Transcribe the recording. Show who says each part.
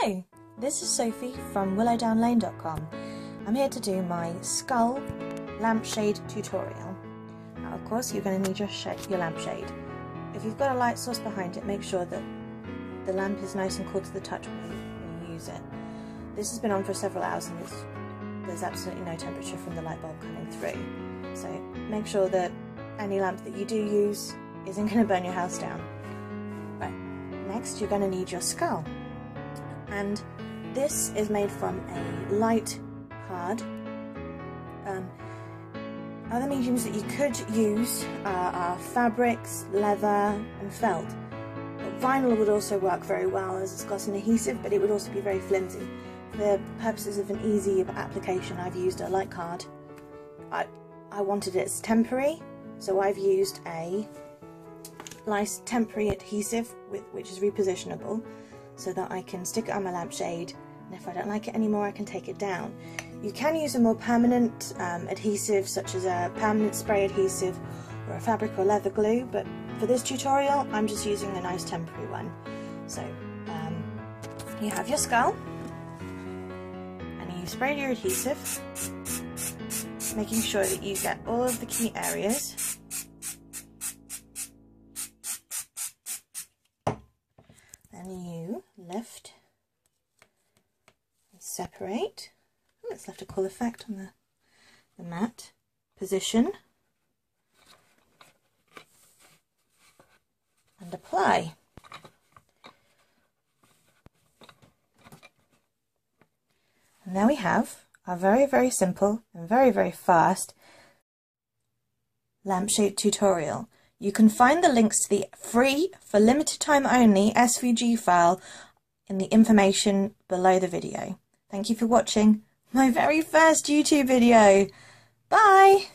Speaker 1: Hello, this is Sophie from willowdownlane.com. I'm here to do my skull lampshade tutorial. Now, of course, you're going to need your, your lampshade. If you've got a light source behind it, make sure that the lamp is nice and cool to the touch when you, when you use it. This has been on for several hours and there's absolutely no temperature from the light bulb coming through. So make sure that any lamp that you do use isn't going to burn your house down. Right, next you're going to need your skull and this is made from a light card. Um, other mediums that you could use are, are fabrics, leather and felt. But vinyl would also work very well as it's got an adhesive but it would also be very flimsy. For the purposes of an easy application I've used a light card. I, I wanted it as temporary so I've used a nice temporary adhesive with, which is repositionable so that I can stick it on my lampshade and if I don't like it anymore I can take it down. You can use a more permanent um, adhesive such as a permanent spray adhesive or a fabric or leather glue but for this tutorial I'm just using a nice temporary one. So um, you have your skull and you spray your adhesive making sure that you get all of the key areas lift and separate. Oh, it's left a cool effect on the, the mat. Position and apply. And there we have our very, very simple and very, very fast lampshade tutorial. You can find the links to the free, for limited time only, SVG file in the information below the video. Thank you for watching my very first YouTube video. Bye!